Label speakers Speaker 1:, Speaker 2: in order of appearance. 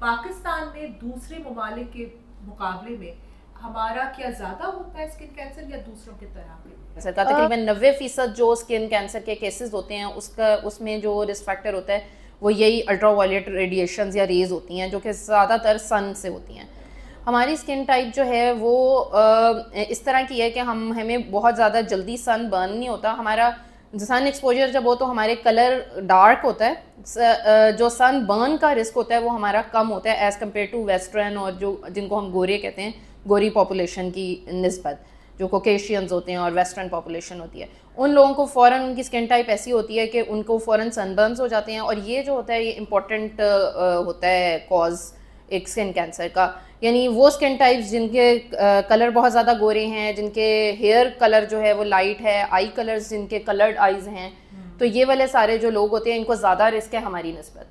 Speaker 1: पाकिस्तान में दूसरे ममालिक के मुकाबले में हमारा क्या ज़्यादा होता है स्किन कैंसर या दूसरों की तरह? के
Speaker 2: का तकरीबन नब्बे फ़ीसद जो स्किन कैंसर के केसेस होते हैं उसका उसमें जो रिस्क फैक्टर होता है वो यही अल्ट्रावायलेट रेडिएशन या रेज होती हैं जो कि ज़्यादातर सन से होती हैं। हमारी स्किन टाइप जो है वो इस तरह की है कि हम हमें बहुत ज़्यादा जल्दी सन बर्न नहीं होता। हमारा सन एक्सपोजर जब हो तो हमारे कलर डार्क होता है जो सन बर्न का रिस्क होता है वो हमारा कम होता है एज़ कंपेयर टू वेस्टर्न और जो, जिनको हम गोरे कहते हैं, गोरी पॉपुलेशन की नस्बत, जो कोकेशियंस होते हैं और वेस्टर्न पॉपुलेशन होती है। उन लोगों को फ़ौर उनकी स्किन टाइप ऐसी होती है कि उनको फ़ौर सनबर्नस हो जाते हैं और ये जो होता है, ये इम्पोर्टेंट होता है कॉज एक स्किन कैंसर का। यानी वो स्किन टाइप्स जिनके कलर बहुत ज़्यादा गोरे हैं जिनके हेयर कलर जो है वो लाइट है आई कलर्स जिनके कलर्ड आइज़ हैं तो ये वाले सारे जो लोग होते हैं इनको ज़्यादा रिस्क है हमारी नस्बत।